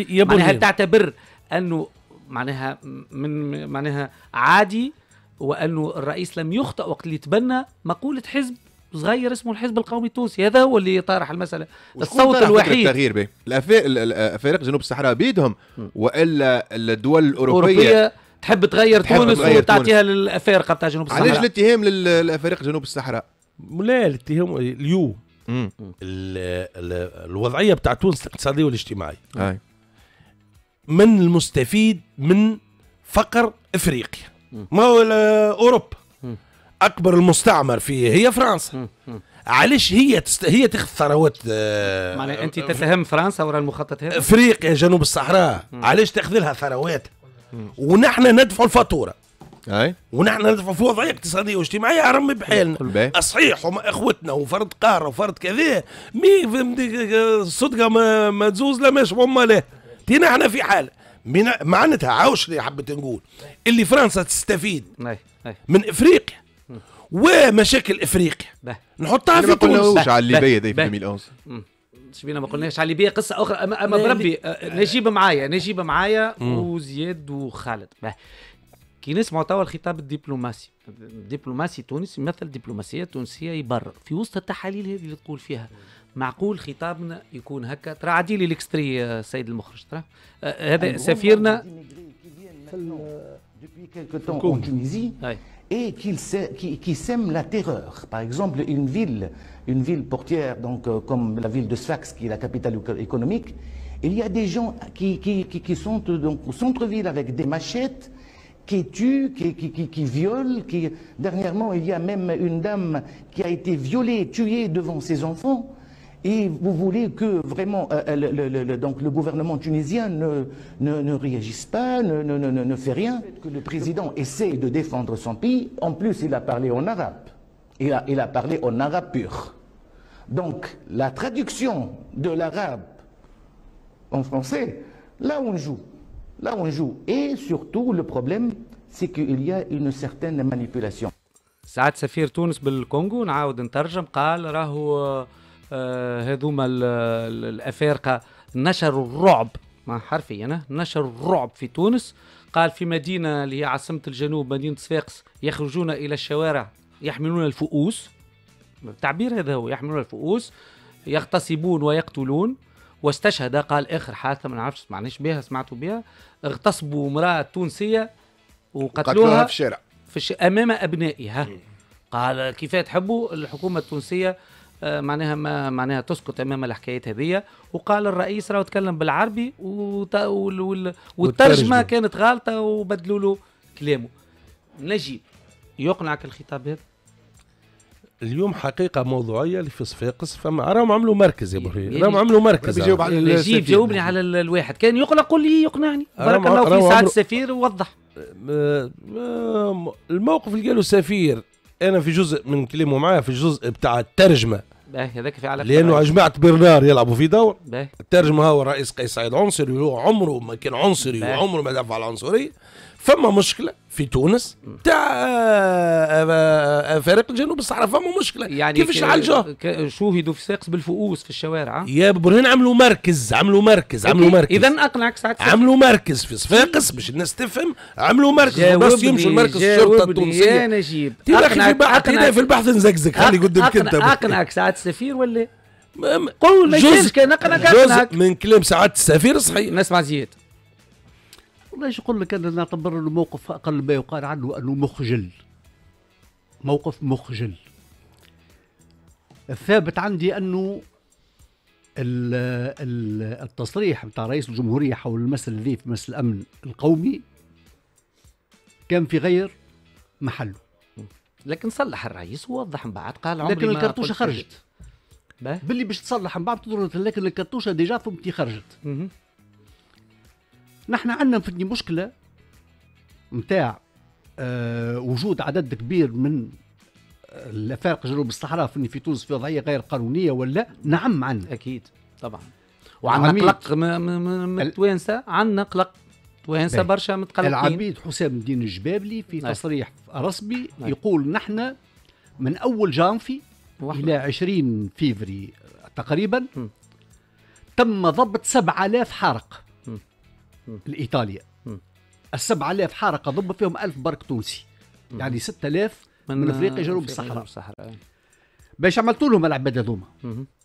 يا معناها تعتبر أنه معناها من معناها عادي وأنه الرئيس لم يخطئ وقت اللي تبنى مقولة حزب؟ صغير اسمه الحزب القومي التونسي. هذا هو اللي طارح المسألة. الصوت الوحيد. التغيير به؟ الأفا- ال- ال- افارقه جنوب الصحراء بيدهم وإلا الدول الأوروبية اوروبيه تحب تغير تحب تونس تغير وتعطيها للأفارقة بتاع جنوب علاش الصحراء الاتهام لل- للأفارقة جنوب الصحراء؟ لا الاتهام اليوم امم ال- ال- الوضعية بتاع تونس الاقتصادية والاجتماعية. هاي من المستفيد من فقر أفريقيا. ما هو أوروبا. أكبر المستعمر فيه هي فرنسا. علاش هي تست... هي تاخذ ثروات آه، معناها أنت تتهم فرنسا وراء المخطط هذا؟ أفريقيا جنوب الصحراء. علاش تاخذ لها ثروات؟ ونحن ندفع الفاتورة. هاي ونحن ندفع في وضعية اقتصادية واجتماعية رمي بحالنا. صحيح هما إخوتنا وفرد قاره وفرد كذا. مي الصدقه ما, ما تزوز لا مش هما لا. تينا إحنا في حالة. من- معناتها عاوش اللي حبيت نقول. اللي فرنسا تستفيد أي أي. من أفريقيا. ومشاكل إفريقيا. به. نحطها في تونس. على الليبية ذي في به. 2011 شبينا ما قلناش على ليبيا قصة أخرى. اما, أما بربي آه، نجيب معايا نجيب معايا وزياد وخالد. به. كي نسمعوا توا الخطاب الدبلوماسي. الدبلوماسي التونسي يمثل الدبلوماسيه التونسيه يبرر. في وسط التحاليل هذه اللي تقول فيها. معقول خطابنا يكون هكا؟ ترى عدي لي ال extrait آه، سيد المخرج. ترى آه، هذا سفيرنا depuis temps en Tunisie Ouais. Et qui, qui sèment la terreur. Par exemple, une ville, une ville côtière, donc euh, comme la ville de Sfax, qui est la capitale éco- économique, il y a des gens qui, sont euh, donc au centre-ville avec des machettes, qui tuent, qui violent. Qui... Dernièrement, il y a même une dame qui a été violée, tuée devant ses enfants Et vous voulez que vraiment euh, le, le- le- le- donc le gouvernement tunisien ne, ne, ne réagisse pas, ne, ne, ne, ne- ne fait rien Que le président essaie de défendre son pays. En plus, il a parlé en arabe. Il a, il a parlé en arabe pur. Donc, la traduction de l'arabe en français, là on joue. Là on joue. Et surtout, le problème, c'est qu'il y a une certaine manipulation. ساعات سفير تونس بالكونغو نعاود نترجم قال راهو آه، آه، هذوما ال- ال- الأفارقة. نشروا الرعب ما حرفيا نشروا الرعب في تونس. قال في مدينة اللي هي عاصمة الجنوب مدينة صفاقس يخرجون إلى الشوارع يحملون الفؤوس. التعبير هذا هو يحملون الفؤوس يغتصبون ويقتلون. واستشهد قال آخر حادثة ما نعرفش سمعناش بها سمعتوا بها. اغتصبوا امرأة تونسية قتلوها وقتلوها في الشارع. في الش... أمام أبنائها قال كيف تحبوا الحكومة التونسية آه، معناها ما معناها تسكت أمام الحكايات هذيا. وقال الرئيس راهو تكلم بالعربي وت... وال... وال... والترجمة. كانت غالطة وبدلوا له كلامه. نجيب يقنعك الخطاب هذا؟ اليوم حقيقة موضوعية اللي في صفاقس فما راهم عملوا مركز يا بوري يعني- راهم عملوا مركز. بيجاوب على نجيب السفير. جاوبني على ال- الواحد. كان يقنع قل لي يقنعني. بارك الله فيه سعد السفير ووضح آه، آه، الموقف اللي قاله سفير أنا في جزء من كلامه معاه في الجزء بتاع الترجمة باهي هذاك في علاقة لأنه. جماعة برنار يلعبوا في دور باهي الترجمة هو الرئيس قيس سعيد عنصري وهو عمره ما كان عنصري. وعمره ما دافع عن العنصرية فما مشكلة. في تونس تاع آه، آه، فريق الجنوب الصحراء فما مشكلة. يعني كيفاش نعالجوها شوهدوا في ساقس بالفؤوس في الشوارع يا برهان عملوا مركز عملوا مركز عملوا مركز. إذا أقنعك السفير عملوا مركز في صفاقس باش الناس تفهم عملوا مركز. الناس يمشوا لمركز الشرطة جاوبني يا التونسية. نجيب. يا أخي في البحث تي في البحث نزقزق خلي قدامك انت أقنعك سعد السفير ولا؟ قول ما يصيرش كان أقنعك جزء أقنعك. من كلام سعاده السفير صحيح. نسمع زياد. والله إيش أقول لك أنا نعتبر الموقف أقل ما يقال عنه أنه مخجل؟ موقف مخجل. الثابت عندي أنه ال- ال- التصريح بتاع رئيس الجمهورية حول المسألة ذي في مسألة الأمن القومي كان في غير محله. لكن صلح الرئيس ووضح من بعد قال عمري لكن الكرتوشة خرجت. باللي باش تصلح من بعد لكن الكرتوشة ديجا فهمتي خرجت. نحن عندنا فدني مشكلة نتاع آه وجود عدد كبير من الأفارقة جنوب الصحراء فني في تونس في وضعية غير قانونية ولا نعم عندنا أكيد طبعا وعندنا. قلق من ال- التوانسه عندنا قلق توانسه. برشا متقلقين العميد حسام الدين الجبابلي في أي. تصريح رسمي أي. يقول نحن من أول جانفي واحد. إلى 20 فيفري تقريبا م. تم ضبط 7000 حارق م. م. لإيطاليا م. ال 7000 حارقة ضب فيهم 1000 برك تونسي يعني 6000 من أفريقيا جنوب الصحراء الصحراء باش عملتوا لهم العباد هذوما.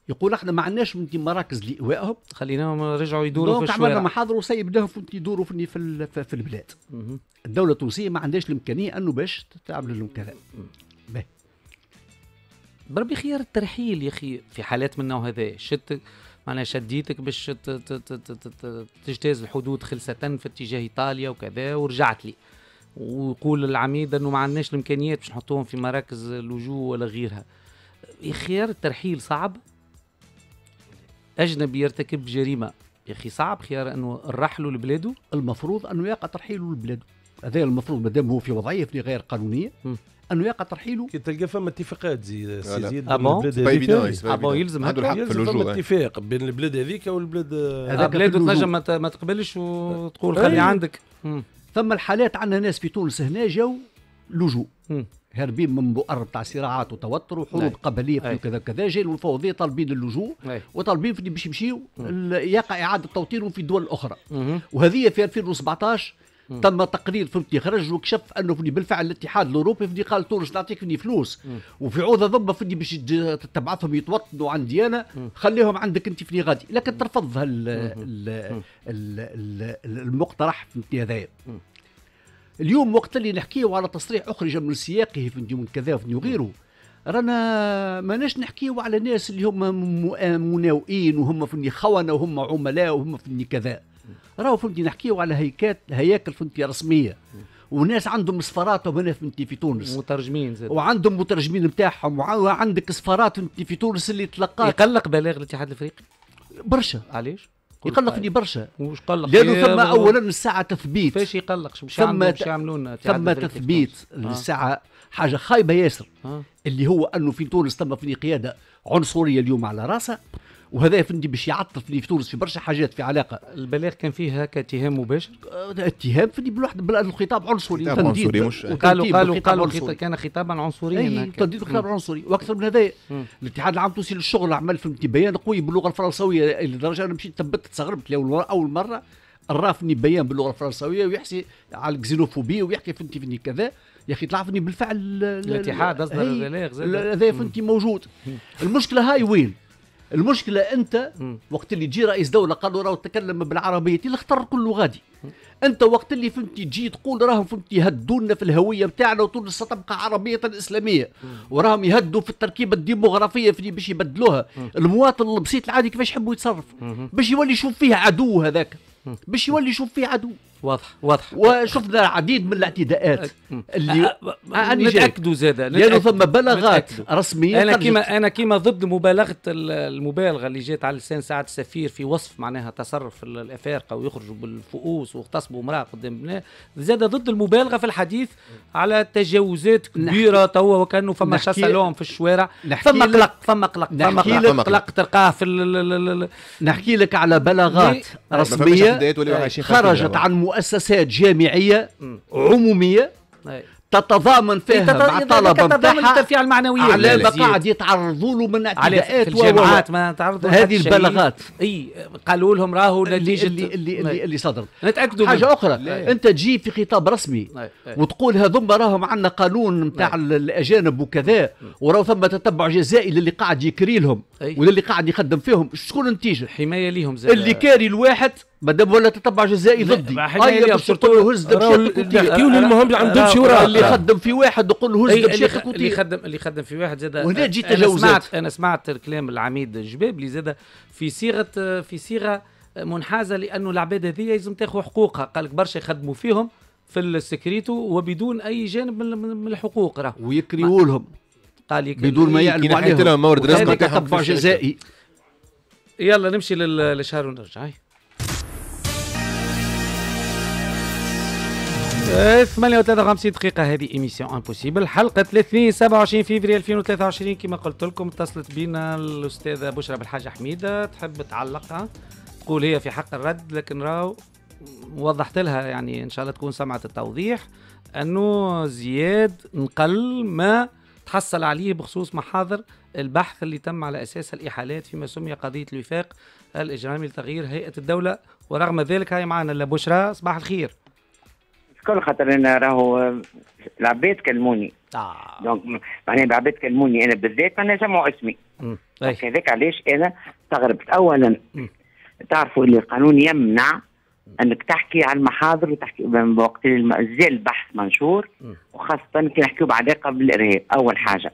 يقول إحنا ما عندناش مراكز لايوائهم خليناهم رجعوا يدوروا في donc عملنا الشوارع محاضر وسيبناهم يدوروا في في في البلاد مهم. الدولة التونسية ما عندهاش الإمكانية أنه باش تعمل لهم كلام باهي. بربي خيار الترحيل يا أخي في حالات من النوع هذا شت معناها شديتك باش تجتاز الحدود خلسة في اتجاه إيطاليا وكذا ورجعت لي. ويقول العميد إنه ما عندناش الإمكانيات باش نحطوهم في مراكز لجوء ولا غيرها. يا خيار الترحيل صعب؟ أجنبي يرتكب جريمة. يا أخي صعب خيار إنه نرحلوا لبلاده؟ المفروض أنه يقع ترحيله لبلاده. هذا المفروض ما دام هو في وضعية غير قانونية. أنه يقع ترحيله كي تلقى فما اتفاقات زي لا. سي زيد آه بين؟ البلاد هذيك ايفيدون سي با بون، évident. يلزم عنده هكا. الحق في يلزم فما اتفاق بين البلاد هذيك والبلاد هذاك بلاد في اللجوء. تنجم ما تقبلش وتقول أي. خلي عندك مم. ثم الحالات عندنا ناس في تونس هنا جاو لجوء. هاربين من بؤر تاع صراعات وتوتر وحروب. قبلية أي. في كذا كذا جاي الفوضيه طالبين اللجوء. وطالبين باش يمشيوا ال- يقع إعادة توطينهم في الدول الأخرى. وهذه في 2017 تم تقرير فهمتني خرج وكشف أنه فهمتني بالفعل الاتحاد الأوروبي فهمتني قال تونس نعطيك فهمتني فلوس. وفي عوض ضم فهمتني باش تبعثهم يتوطنوا عندي أنا خليهم عندك أنت فهمتني غادي. لكن ترفض هال ال- ال- ال- المقترح فهمتني هذايا. اليوم وقت اللي نحكيو على تصريح اخرج من سياقه فهمتني من كذا وفهمتني وغيره. رانا ماناش نحكيو على ناس اللي هم مناوئين وهم فهمتني خونة وهم عملاء وهم فهمتني كذا. راهو فهمتي نحكيو على هيكات هياكل فهمتي رسمية. وناس عندهم سفاراتهم هنا فهمتي في تونس. مترجمين زاد. وعندهم مترجمين نتاعهم وعندك سفارات فهمتي في تونس اللي تلقات يقلق بلاغ الاتحاد الافريقي؟ برشا. علاش؟ يقلق فيني برشا. وش قلق؟ لأنه؟ ثم اولا الساعة تثبيت. فاش يقلق؟ شو مش ثم مش الاتحاد ثم تثبيت تونس؟ آه. للساعه حاجة خايبة ياسر. آه. اللي هو أنه في تونس تم في قيادة عنصرية اليوم على راسها. وهذا فندي باش يعطل في تونس في برشا حاجات في علاقة البلاغ كان فيه هكا اتهام مباشر آه، اتهام فندي بالواحد بالخطاب عنصري خطاب. عنصري مش- قالوا قالوا قالوا عنصري. كان خطابا عنصريا إي. تنديد الخطاب العنصري وأكثر من هذا. الاتحاد العام التونسي للشغل عمل فهمتني بيان قوي باللغة الفرنسوية لدرجة أنا مشيت ثبت لأول مرة- أول مرة رافني بيان باللغة الفرنسوية ويحكي على الكسينوفوبيا ويحكي فهمتي فهمتي كذا يا أخي طلع فهمني بالفعل ال- ال- الاتحاد أصدر هي- البلاغ هذا فهمتي موجود المشكلة هاي وين؟ المشكلة أنت. وقت اللي تجي رئيس دولة قالوا راهو تكلم بالعربية اللي اختار كله غادي أنت وقت اللي فهمتي تجي تقول راهم فهمتي يهدونا في الهوية بتاعنا وتونس ستبقى عربية إسلامية. وراهم يهدوا في التركيبة الديموغرافية في باش يبدلوها. المواطن البسيط العادي كيفاش يحب يتصرف؟ باش يولي يشوف فيه عدو هذاك. باش يولي يشوف فيه عدو. واضح واضح وشفنا العديد من الاعتداءات اللي آه، أنا جاي. نتاكدوا زاد لأنه ثم بلاغات. رسميه أنا. كيما أنا كيما ضد مبالغة ال- المبالغة اللي جات على لسان سعاده السفير في وصف معناها تصرف ال- الأفارقة ويخرجوا بالفؤوس واغتصبوا امرأة قدام بناء زاد ضد المبالغة في الحديث على تجاوزات كبيرة توا وكأنه فما شسلهم في الشوارع فما قلق فما قلق فما نحكي قلق لك- قلق تلقاه في نحكي لك على بلاغات رسمية خرجت. عن مؤسسات جامعية عمومية. تتضامن فيها مع الطلبه تتضامن الترفيع المعنوية على لا،. قاعد يتعرضوا له من في اعتداءات و. الجامعات ما تعرضوا هذه. البلاغات. أي قالوا لهم راهو اللي نتيجة اللي اللي, اللي, اللي صدرت نتأكدوا حاجة منه. أخرى أنت تجي في خطاب رسمي. أي. وتقول هذوما راهم عندنا قانون نتاع الأجانب وكذا وراهو ثم تتبع جزائي للي قاعد يكري لهم. وللي قاعد يخدم فيهم شكون النتيجة حماية ليهم زاد اللي كاري الواحد مادام ولا تتبع جزائي ضدي. باش surtout- تقول له هز راهو دبشتك اللي وطير. يحكيوا لي المهم اللي يخدم في واحد يقول له هز أي اللي, دبشتك خ- اللي خدم اللي خدم في واحد زاد وهنا أنا تجاوزات. سمعت أنا سمعت الكلام العميد الجبابلي زاد في صيغه في صيغة منحازة لأنه العباد هذه لازم تاخذ حقوقها. قال لك برشا يخدموا فيهم في السكريتو وبدون أي جانب من من الحقوق راه ويكريوا لهم. قال يك- بدون ما يعلموا عليهم. وهذا رزق تتبع. جزائي. يلا نمشي لل- للإشهار ونرجع. هاي. آه، 58 دقيقة. هذه Émission Impossible حلقة الاثنين 27 فيفري 2023 كما قلت لكم اتصلت بينا الأستاذة بشرى بالحاجة حميدة تحب تعلقها تقول هي في حق الرد لكن راو وضحت لها يعني إن شاء الله تكون سمعت التوضيح. أنه زياد نقل ما تحصل عليه بخصوص محاضر البحث اللي تم على أساس الإحالات فيما سمي قضية الوفاق الإجرامي لتغيير هيئة الدولة. ورغم ذلك هاي معنا لبشرى صباح الخير. كل خاطر أنا راهو العباد كلموني آه. دونك معناها العباد كلموني أنا بالذات معناها سمعوا اسمي. هذاك علاش أنا استغربت اولا. تعرفوا اللي القانون يمنع أنك تحكي عن المحاضر وتحكي وقت مازال البحث منشور. وخاصة كي نحكيو بعلاقه بالارهاب أول حاجة.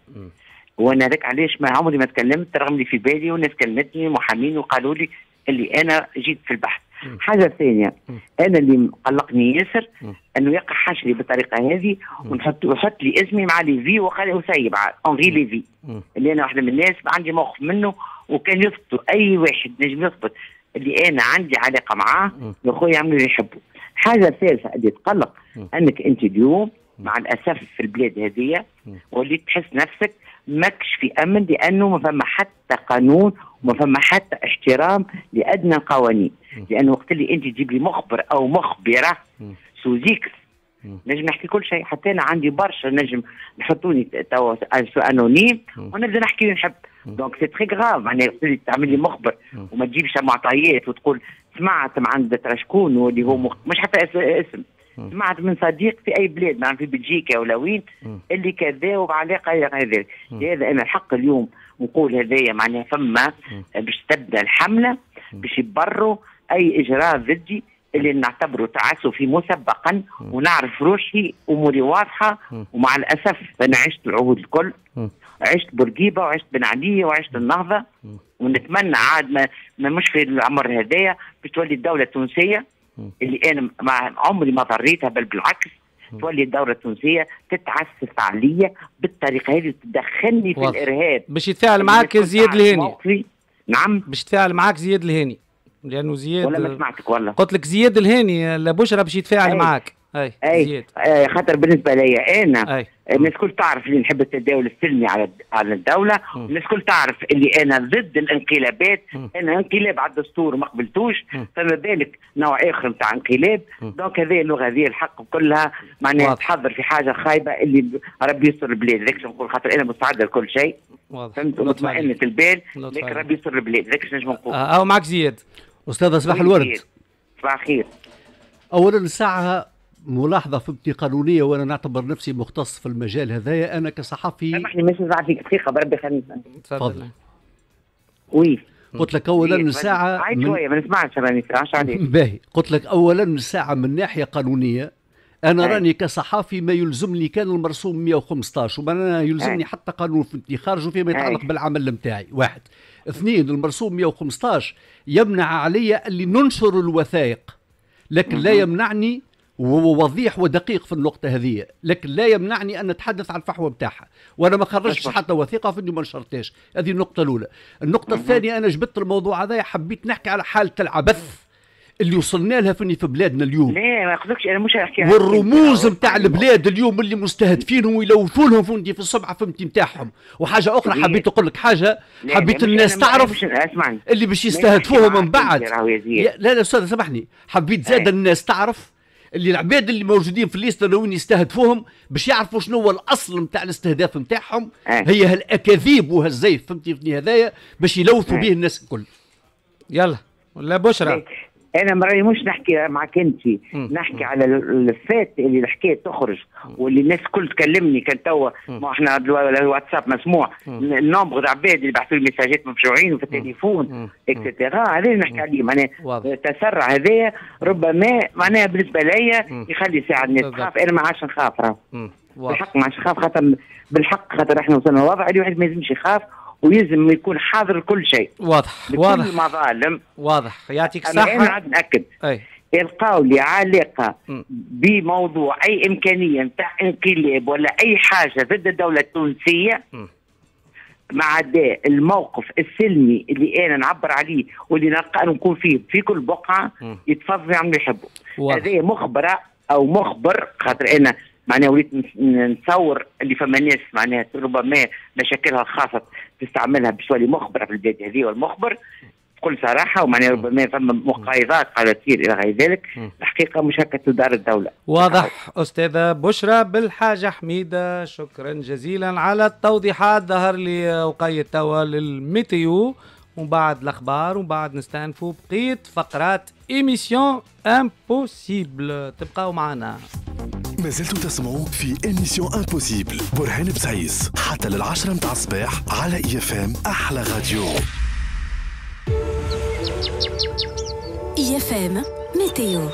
وأنا هذاك علاش ما عمري ما تكلمت رغم اللي في بالي والناس كلمتني محامين وقالوا لي اللي أنا جيت في البحث. حاجة ثانية. أنا اللي مقلقني ياسر. إنه يقع حشري بالطريقة هذه ونحط ويحط لي اسمي مع ليفي وقال وسي Bernard-Henri Lévy مم. اللي أنا واحدة من الناس عندي موقف منه وكان يثبت أي واحد نجم يثبت اللي أنا عندي علاقة معاه. يا خويا يعملوا اللي يحبوا حاجة ثالثة اللي تقلق. أنك أنت اليوم مع الأسف في البلاد هذه. وليت تحس نفسك ماكش في أمن لأنه ما فما حتى قانون وما فما حتى احترام لأدنى القوانين. لأنه وقت اللي أنت تجيب لي مخبر أو مخبرة مم. سوزيك نجم نحكي كل شيء حتى أنا عندي برشا نجم نحطوني توا anonyme ونبدا نحكي اللي نحب donc c'est très grave معناها تعمل لي مخبر وما تجيبش معطيات وتقول سمعت من عند شكون واللي هو مخ... مش حتى اسم سمعت من صديق في أي بلاد مثلا في بلجيكا ولا وين اللي كذا وعلاقة غير ذلك لهذا أنا الحق اليوم نقول هذايا معناها فما باش تبدأ الحملة باش يبروا أي إجراء ضدي اللي نعتبره تعسفي مسبقا ونعرف روحي اموري واضحة ومع الأسف أنا عشت العهود الكل. عشت بورقيبة وعشت بن علي وعشت النهضة. ونتمنى عاد ما, ما مش في العمر هذايا باش تولي الدولة التونسية. اللي أنا مع عمري ما ضريتها بل بالعكس تولي الدولة التونسية تتعسف عليا بالطريقة هذه تدخلني في الإرهاب. باش يتفاعل معك زياد الهاني. نعم. باش يتفاعل معك زياد الهاني. لأنه زياد ولا ما سمعتك والله. قلت لك زياد الهاني لبشرى باش يتفاعل معك أي أي. زياد. أي خاطر بالنسبة لي أنا أي. الناس كل تعرف اللي نحب التداول السلمي على على الدولة الناس كل تعرف اللي أنا ضد الانقلابات. أنا انقلاب على الدستور ما قبلتوش فما بالك نوع آخر نتاع انقلاب. donc هذه اللغة هذه الحق كلها. معناها تحضر في حاجة خايبة اللي ربي يستر البلاد. ذاك نقول؟ خاطر أنا مستعده لكل شيء. فهمت؟ ومطمئنه البال. لكن ربي يستر البلاد. ذاك نجم نقول؟ آه معك زياد. أستاذ صباح الورد. صباح الخير. اولا الساعة ملاحظة فهمتي قانونية وأنا نعتبر نفسي مختص في المجال هذايا. أنا كصحفي سامحني مش نزعل فيك دقيقة بربي خليني تفضل. وي. قلت لك اولا الساعة عيد شوية ما نسمعش راني عليك. باهي. قلت لك اولا الساعة من ناحية قانونية أنا أي. راني كصحافي ما يلزمني كان المرسوم 115 وما يلزمني أي. حتى قانون فهمتني خارج فيما يتعلق بالعمل نتاعي. واحد. اثنين المرسوم 115 يمنع علي اللي ننشر الوثائق لكن لا يمنعني وهو وضيح ودقيق في النقطة هذه لكن لا يمنعني أن نتحدث عن الفحوى بتاعها وأنا ما خرجتش حتى وثيقة في إني ما نشرتهاش هذه النقطة الأولى النقطة الثانية أنا جبت الموضوع هذا حبيت نحكي على حالة العبث اللي وصلنا لها فني في بلادنا اليوم لا ما يقصدكش أنا مش احكي والرموز نتاع البلاد اليوم اللي مستهدفينهم ويلوثوا لهم فهمتي في السمعه فهمتي نتاعهم وحاجه أخرى حبيت نقول لك حاجة حبيت الناس تعرف اللي باش يستهدفوهم من بعد لا لا أستاذ سامحني حبيت زاد الناس تعرف اللي العباد اللي موجودين في الليستة وين يستهدفوهم باش يعرفوا شنو هو الأصل نتاع الاستهداف نتاعهم هي هالأكاذيب وهالزيف فهمتي هذايا باش يلوثوا به الناس الكل. يلا ولا بشرى. أنا مراني مش نحكي معك أنت نحكي على الفات اللي الحكاية تخرج واللي الناس كل تكلمني كان توا ما إحنا الواتساب مسموع. النومبر تاع عباد اللي بعثوا لي ميساجات مفجوعين وفي التليفون اكسترا هذا نحكي عليه. معناها التسرع هذايا ربما معناها بالنسبة ليا يخلي ساعة الناس تخاف. أنا ما عادش نخاف بالحق ما عادش نخاف خاطر بالحق خاطر إحنا وصلنا لوضع اللي واحد ما يلزمش يخاف. ويلزم يكون حاضر كل شيء. واضح واضح. المظالم واضح. يعطيك الصحة أنا عاد نأكد. أي. يلقاو لي علاقة م. بموضوع أي إمكانية نتاع انقلاب ولا أي حاجة ضد الدولة التونسية م. مع الموقف السلمي اللي أنا نعبر عليه واللي نلقى نكون فيه في كل بقعة يتفضل يعملوا يحبوا هذا مخبرة أو مخبر خاطر أنا معناها وليت نتصور اللي فما ناس معناها ربما مشاكلها الخاصة تستعملها باش تولي مخبره في البلاد هذه والمخبر بكل صراحة ومعناها ربما فما مقايضات قاعدة تصير إلى غير ذلك الحقيقة مش هكا تدار الدولة. واضح أستاذة بشرى بالحاجة حميدة شكرا جزيلا على التوضيحات. ظهر لي وقيت توا لل météo ومن بعد الأخبار ومن بعد نستأنفوا بقية فقرات Émission Impossible تبقاو معنا. ما زلتوا تسمعوا في Émission Impossible برهان بسيس حتى للعشرة متاع الصباح على IFM أحلى راديو. اي اف ام ميتيو.